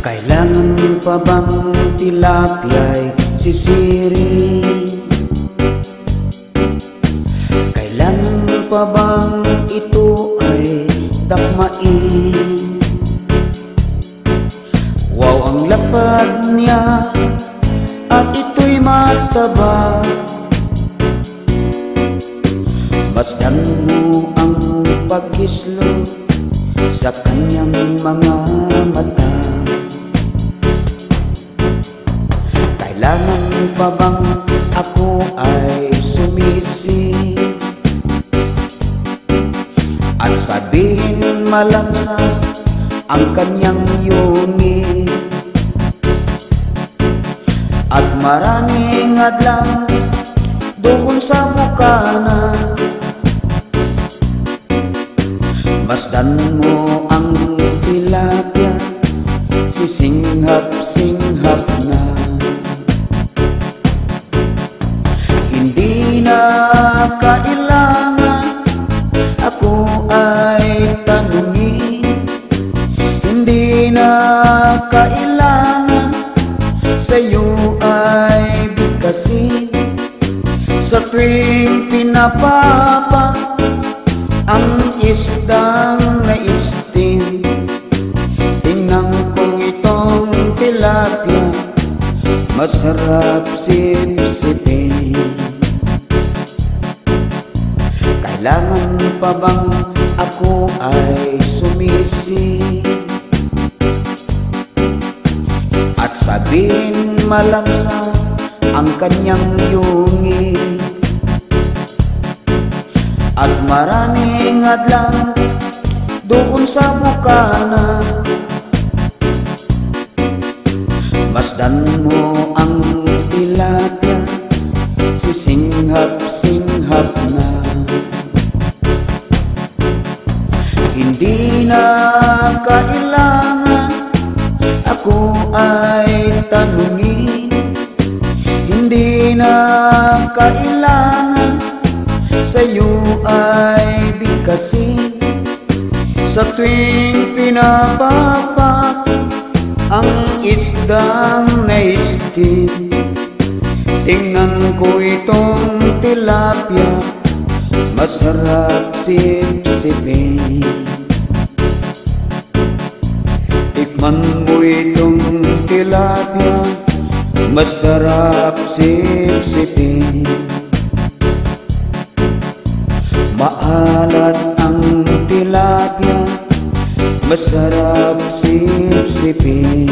Kailangan pa bang tilapiya'y sisirin? Kailangan pa bang ito ay takmain? Wow ang lapad niya at ito'y mataba Masdan mo ang pag-islo sa kanyang mga mata Kailangan pa bang ako ay sumisi? At sabihin malansa ang kanyang yungi At maraming hadlang doon sa bukana Masdan mo ang tilapia Sisinghap-singhap na kailangan Sa'yo ay bigkasin. Sa tuwing pinapapa ang isdang na istim Tingnan ko itong tilapia Masarap sip-sipin. Kailangan pa bang ako ay sumisi At sabihin malansa ang kanyang yungi at maraming hadlang doon sa bukana. Masdan mo ang tilapia Sisinghap-singhap na. Hindi na kailangan Ako ay tanungin. Hindi na kailangan Sa'yo ay bigkasin. Sa tuwing pinapapa Ang isdang naistin Tingnan ko itong tilapia Masarap sip-sipin Tikman mo itong tilapia Masarap sip-sipin. Maalat ang tilapia Masarap sip-sipin